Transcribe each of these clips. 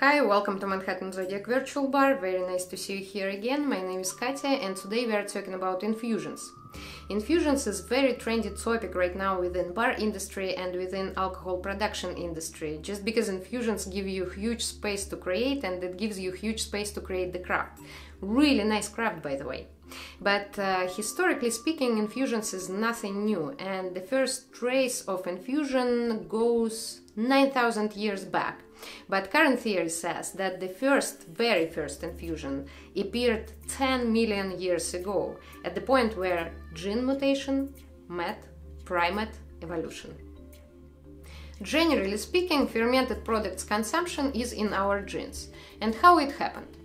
Hi, welcome to Manhattan Zodiac Virtual Bar. Very nice to see you here again. My name is Katya and today we are talking about infusions. Infusions is very trendy topic right now within bar industry and within alcohol production industry just because infusions give you huge space to create and it gives you huge space to create the craft. Really nice craft by the way. But uh, historically speaking, infusions is nothing new, and the first trace of infusion goes 9000 years back. But current theory says that the first, very first infusion appeared 10 million years ago, at the point where gene mutation met primate evolution. Generally speaking, fermented products consumption is in our genes. And how it happened?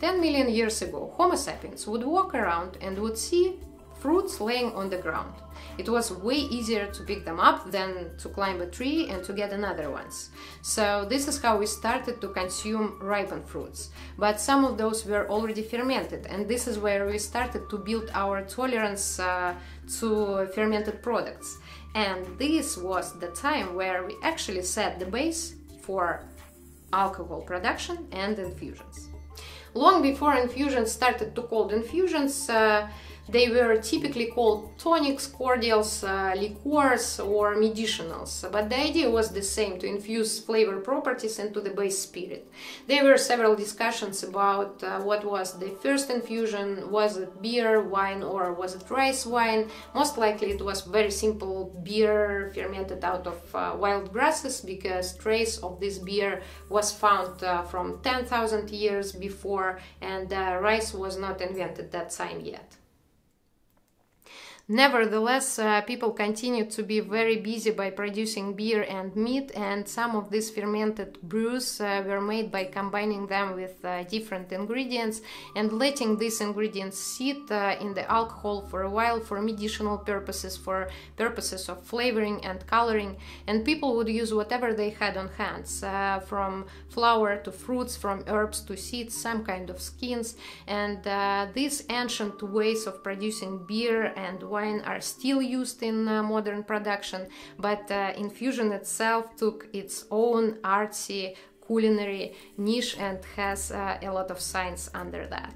10 million years ago, Homo sapiens would walk around and would see fruits laying on the ground. It was way easier to pick them up than to climb a tree and to get another ones. So this is how we started to consume ripened fruits. But some of those were already fermented and this is where we started to build our tolerance uh, to fermented products. And this was the time where we actually set the base for alcohol production and infusions. Long before infusions started to called infusions, uh, they were typically called tonics, cordials, uh, liqueurs, or medicinals, but the idea was the same to infuse flavor properties into the base spirit. There were several discussions about uh, what was the first infusion was it beer, wine, or was it rice wine? Most likely it was very simple beer fermented out of uh, wild grasses because trace of this beer was found uh, from 10,000 years before and uh, rice was not invented that time yet. Nevertheless, uh, people continued to be very busy by producing beer and meat, and some of these fermented brews uh, were made by combining them with uh, different ingredients and letting these ingredients sit uh, in the alcohol for a while for medicinal purposes, for purposes of flavoring and coloring. And people would use whatever they had on hands, uh, from flour to fruits, from herbs to seeds, some kind of skins. And uh, these ancient ways of producing beer and wine wine are still used in uh, modern production, but uh, infusion itself took its own artsy culinary niche and has uh, a lot of science under that.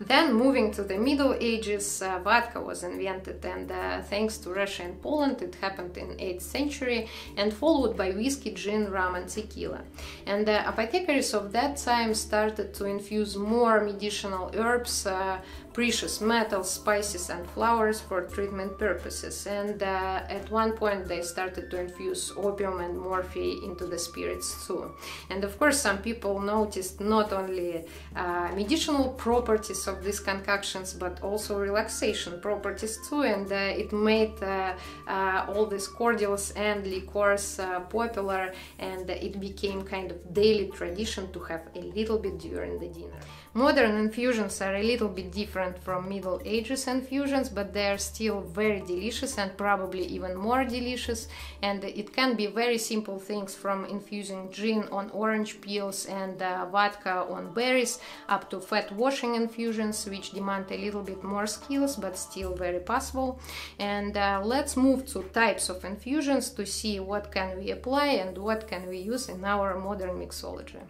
Then moving to the Middle Ages, uh, vodka was invented and uh, thanks to Russia and Poland it happened in 8th century and followed by whiskey, gin, rum and tequila. And the apothecaries of that time started to infuse more medicinal herbs, uh, precious metals, spices and flowers for treatment purposes. And uh, at one point they started to infuse opium and morphine into the spirits too. And of course some people noticed not only uh, medicinal properties of these concoctions but also relaxation properties too and uh, it made uh, uh, all these cordials and liqueurs uh, popular and it became kind of daily tradition to have a little bit during the dinner. Modern infusions are a little bit different from Middle Ages infusions, but they are still very delicious and probably even more delicious. And it can be very simple things from infusing gin on orange peels and uh, vodka on berries up to fat washing infusions, which demand a little bit more skills, but still very possible. And uh, let's move to types of infusions to see what can we apply and what can we use in our modern mixology.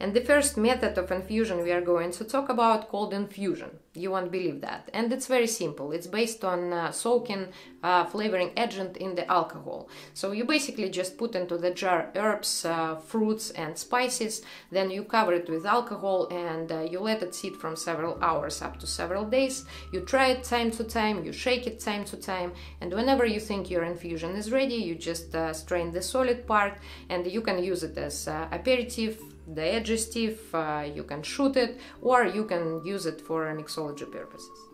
And the first method of infusion we are going to talk about called infusion. You won't believe that. And it's very simple. It's based on uh, soaking uh, flavoring agent in the alcohol. So you basically just put into the jar herbs, uh, fruits and spices, then you cover it with alcohol and uh, you let it sit from several hours up to several days. You try it time to time, you shake it time to time, and whenever you think your infusion is ready, you just uh, strain the solid part and you can use it as uh, aperitif, digestive, uh, you can shoot it, or you can use it for mixology purposes.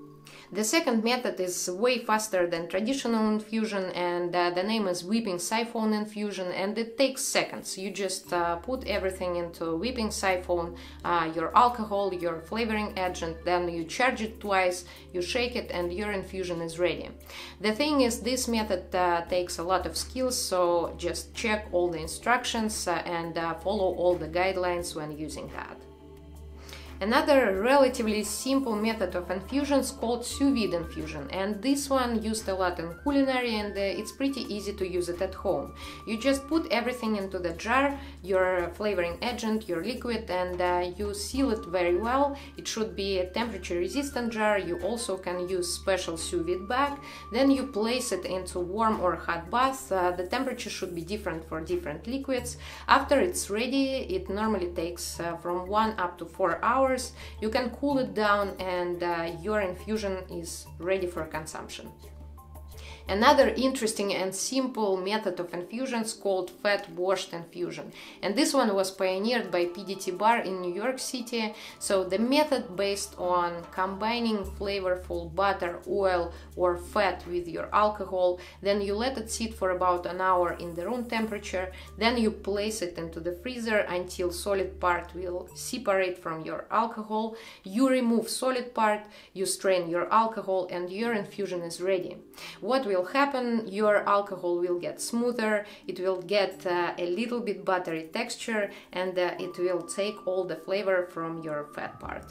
The second method is way faster than traditional infusion and uh, the name is whipping siphon infusion and it takes seconds. You just uh, put everything into a whipping siphon, uh, your alcohol, your flavoring agent, then you charge it twice, you shake it and your infusion is ready. The thing is this method uh, takes a lot of skills so just check all the instructions uh, and uh, follow all the guidelines when using that. Another relatively simple method of infusion is called sous vide infusion and this one used a lot in culinary and uh, it's pretty easy to use it at home. You just put everything into the jar, your flavoring agent, your liquid and uh, you seal it very well. It should be a temperature resistant jar. You also can use special sous vide bag. Then you place it into warm or hot bath. Uh, the temperature should be different for different liquids. After it's ready, it normally takes uh, from 1 up to 4 hours hours, you can cool it down and uh, your infusion is ready for consumption. Another interesting and simple method of infusion is called fat washed infusion. And this one was pioneered by PDT Bar in New York City. So the method based on combining flavorful butter, oil or fat with your alcohol. Then you let it sit for about an hour in the room temperature. Then you place it into the freezer until solid part will separate from your alcohol. You remove solid part, you strain your alcohol and your infusion is ready. What will will happen, your alcohol will get smoother, it will get uh, a little bit buttery texture and uh, it will take all the flavor from your fat part.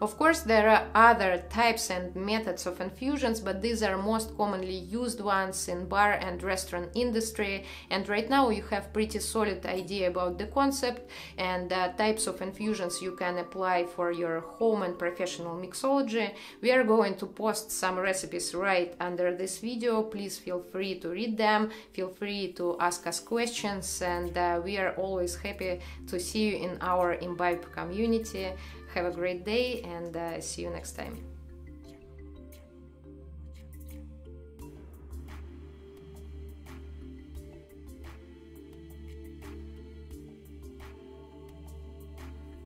Of course, there are other types and methods of infusions, but these are most commonly used ones in bar and restaurant industry. And right now you have pretty solid idea about the concept and uh, types of infusions you can apply for your home and professional mixology. We are going to post some recipes right under this video. Please feel free to read them. Feel free to ask us questions and uh, we are always happy to see you in our Imbibe community. Have a great day and uh, see you next time.